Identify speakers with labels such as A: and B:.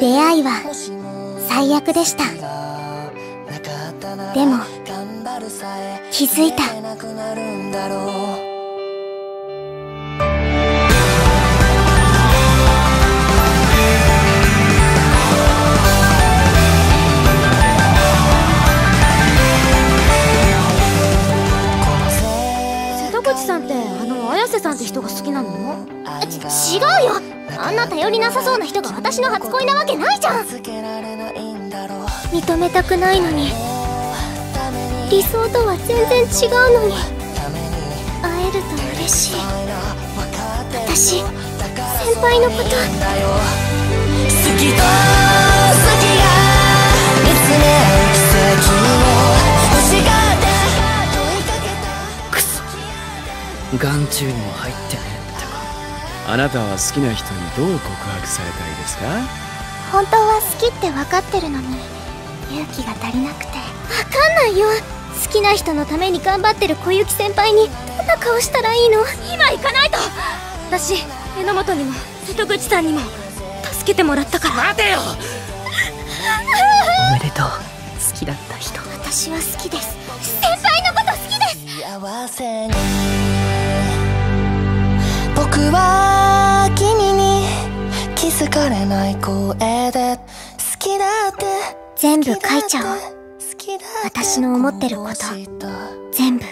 A: 出会いは最悪でした。でも気づいた
B: 口さんってあの綾瀬さんって人が好きなの？
A: ち違うよ。あんな頼りなさそうな人が私の初恋なわけないじゃん。認めたくないのに。理想とは全然違うのに。会えると嬉しい。私先輩のこと。
C: 好きと
D: 眼中にも入ってねえってか。あなたは好きな人にどう告白されたいですか？
A: 本当は好きって分かってるのに勇気が足りなくて。分かんないよ。好きな人のために頑張ってる小雪先輩にどんな顔したらいいの？
B: 今行かないと。私榎本にも瀬戸口さんにも助けてもらったから。
D: 待てよ！おめでとう。好きだった人。
A: 私は好きです。先輩のこと好きです。
C: 幸せに僕は君に気づかれない声で好きだって
A: 全部書いちゃおう。私の思ってること。全部